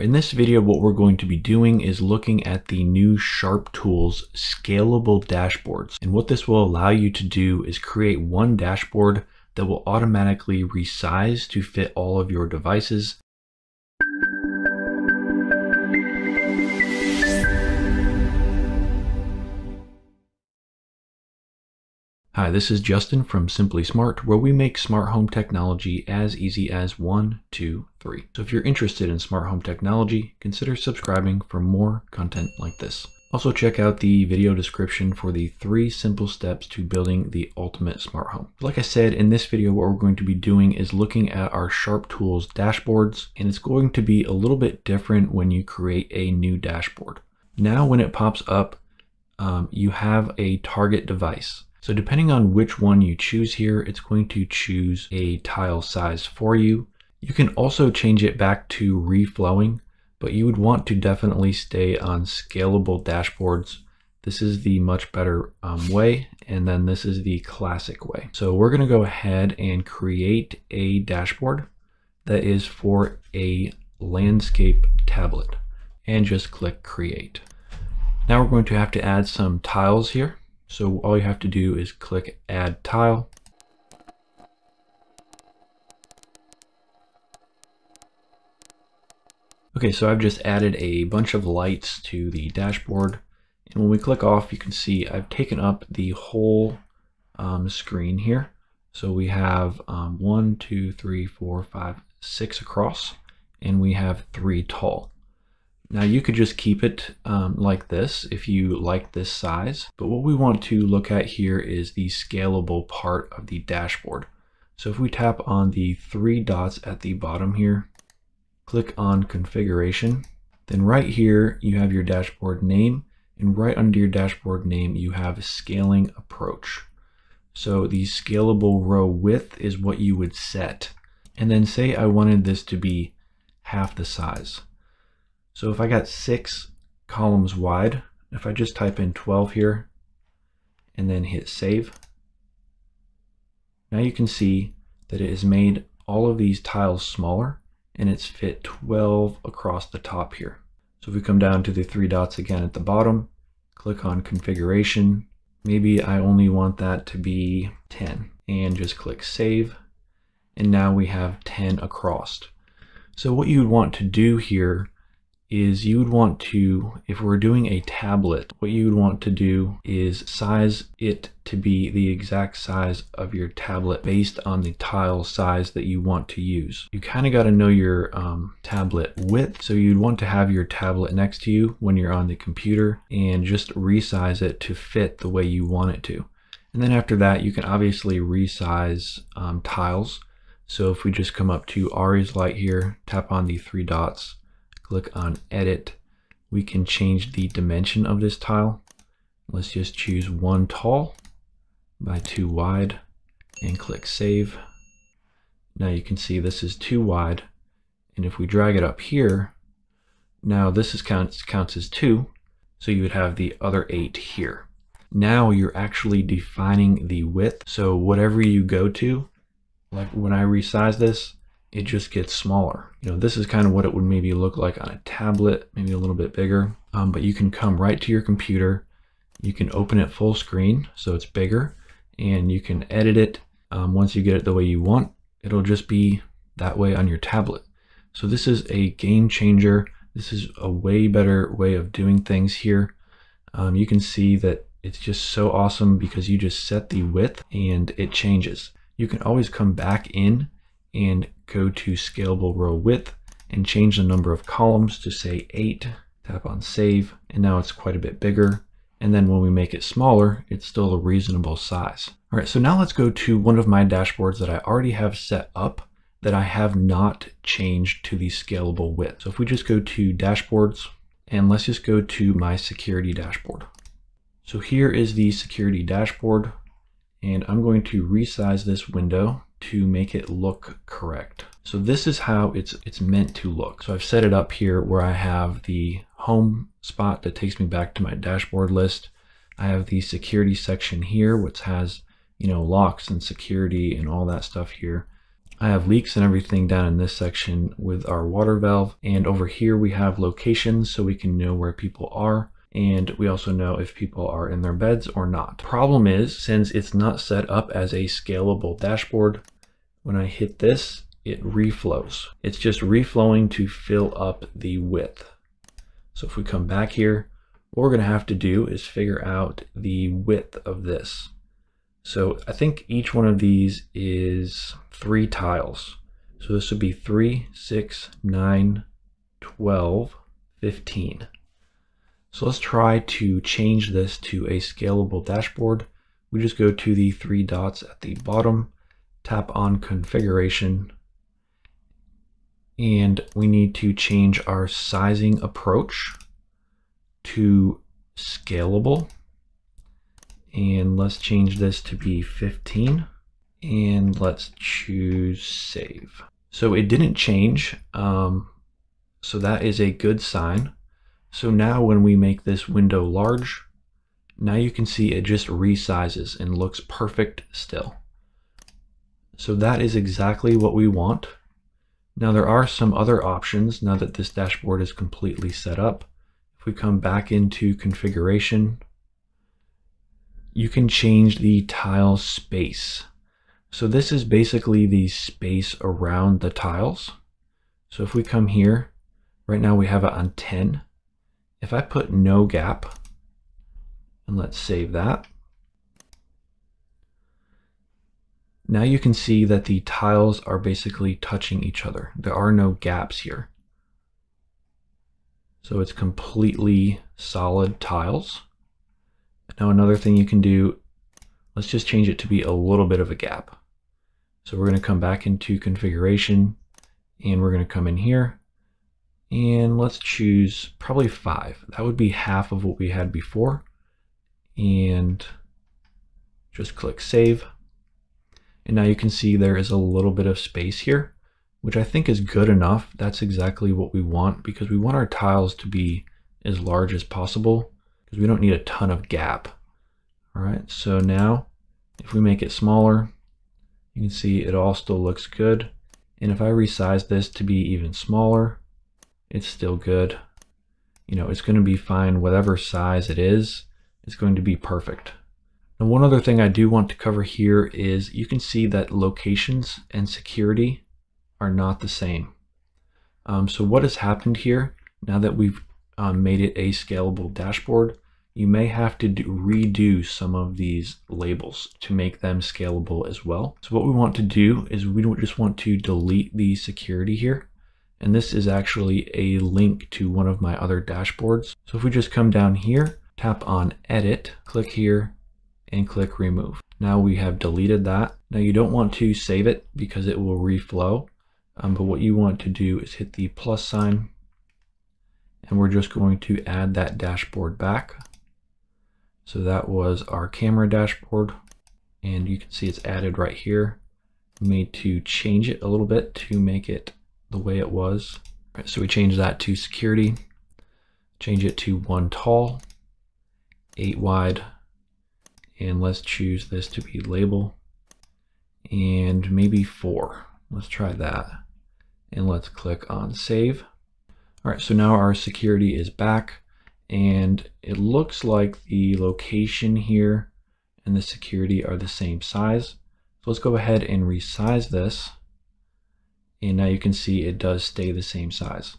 In this video, what we're going to be doing is looking at the new SharpTools scalable dashboards. And what this will allow you to do is create one dashboard that will automatically resize to fit all of your devices Hi, this is Justin from Simply Smart, where we make smart home technology as easy as one, two, three. So if you're interested in smart home technology, consider subscribing for more content like this. Also check out the video description for the three simple steps to building the ultimate smart home. Like I said, in this video, what we're going to be doing is looking at our SharpTools dashboards, and it's going to be a little bit different when you create a new dashboard. Now, when it pops up, um, you have a target device. So depending on which one you choose here, it's going to choose a tile size for you. You can also change it back to reflowing, but you would want to definitely stay on scalable dashboards. This is the much better um, way, and then this is the classic way. So we're gonna go ahead and create a dashboard that is for a landscape tablet and just click create. Now we're going to have to add some tiles here. So all you have to do is click add tile. Okay, so I've just added a bunch of lights to the dashboard. And when we click off, you can see I've taken up the whole um, screen here. So we have um, one, two, three, four, five, six across, and we have three tall. Now you could just keep it um, like this if you like this size, but what we want to look at here is the scalable part of the dashboard. So if we tap on the three dots at the bottom here, click on configuration, then right here you have your dashboard name, and right under your dashboard name you have scaling approach. So the scalable row width is what you would set. And then say I wanted this to be half the size. So if I got six columns wide, if I just type in 12 here and then hit save, now you can see that it has made all of these tiles smaller and it's fit 12 across the top here. So if we come down to the three dots again at the bottom, click on configuration, maybe I only want that to be 10 and just click save. And now we have 10 across. So what you would want to do here is you would want to, if we're doing a tablet, what you would want to do is size it to be the exact size of your tablet based on the tile size that you want to use. You kind of got to know your um, tablet width, so you'd want to have your tablet next to you when you're on the computer and just resize it to fit the way you want it to. And then after that, you can obviously resize um, tiles. So if we just come up to Ari's light here, tap on the three dots, click on edit, we can change the dimension of this tile. Let's just choose one tall by two wide and click save. Now you can see this is too wide. And if we drag it up here, now this is counts, counts as two. So you would have the other eight here. Now you're actually defining the width. So whatever you go to, like when I resize this, it just gets smaller. You know, this is kind of what it would maybe look like on a tablet, maybe a little bit bigger. Um, but you can come right to your computer. You can open it full screen, so it's bigger, and you can edit it. Um, once you get it the way you want, it'll just be that way on your tablet. So this is a game changer. This is a way better way of doing things here. Um, you can see that it's just so awesome because you just set the width and it changes. You can always come back in and go to scalable row width and change the number of columns to say 8. Tap on save and now it's quite a bit bigger. And then when we make it smaller, it's still a reasonable size. All right, so now let's go to one of my dashboards that I already have set up that I have not changed to the scalable width. So if we just go to dashboards and let's just go to my security dashboard. So here is the security dashboard and I'm going to resize this window to make it look correct. So this is how it's it's meant to look. So I've set it up here where I have the home spot that takes me back to my dashboard list. I have the security section here, which has, you know, locks and security and all that stuff here. I have leaks and everything down in this section with our water valve. And over here we have locations so we can know where people are. And we also know if people are in their beds or not. Problem is, since it's not set up as a scalable dashboard, when I hit this, it reflows. It's just reflowing to fill up the width. So if we come back here, what we're gonna have to do is figure out the width of this. So I think each one of these is three tiles. So this would be 3, 6, 9, 12, 15. So let's try to change this to a scalable dashboard. We just go to the three dots at the bottom, tap on configuration, and we need to change our sizing approach to scalable and let's change this to be 15 and let's choose save. So it didn't change. Um, so that is a good sign. So now when we make this window large, now you can see it just resizes and looks perfect still. So that is exactly what we want. Now there are some other options now that this dashboard is completely set up. If we come back into configuration, you can change the tile space. So this is basically the space around the tiles. So if we come here, right now we have it on 10. If I put no gap, and let's save that. Now you can see that the tiles are basically touching each other. There are no gaps here. So it's completely solid tiles. Now another thing you can do, let's just change it to be a little bit of a gap. So we're going to come back into configuration and we're going to come in here and let's choose probably five. That would be half of what we had before. And just click save. And now you can see there is a little bit of space here, which I think is good enough. That's exactly what we want because we want our tiles to be as large as possible because we don't need a ton of gap. All right, so now if we make it smaller, you can see it all still looks good. And if I resize this to be even smaller, it's still good. You know, it's going to be fine. Whatever size it is, it's going to be perfect. And one other thing I do want to cover here is you can see that locations and security are not the same. Um, so what has happened here, now that we've um, made it a scalable dashboard, you may have to do, redo some of these labels to make them scalable as well. So what we want to do is we don't just want to delete the security here. And this is actually a link to one of my other dashboards. So if we just come down here, tap on edit, click here and click remove. Now we have deleted that. Now you don't want to save it because it will reflow. Um, but what you want to do is hit the plus sign and we're just going to add that dashboard back. So that was our camera dashboard and you can see it's added right here. We made to change it a little bit to make it the way it was. Right, so we change that to security, change it to one tall, eight wide, and let's choose this to be label and maybe four. Let's try that. And let's click on save. All right, so now our security is back and it looks like the location here and the security are the same size. So let's go ahead and resize this. And now you can see it does stay the same size.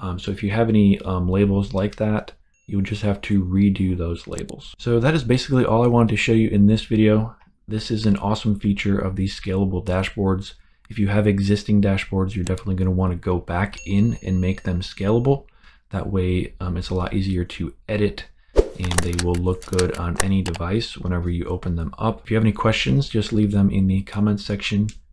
Um, so if you have any um, labels like that, you would just have to redo those labels. So that is basically all I wanted to show you in this video. This is an awesome feature of these scalable dashboards. If you have existing dashboards, you're definitely going to want to go back in and make them scalable. That way um, it's a lot easier to edit and they will look good on any device whenever you open them up. If you have any questions, just leave them in the comments section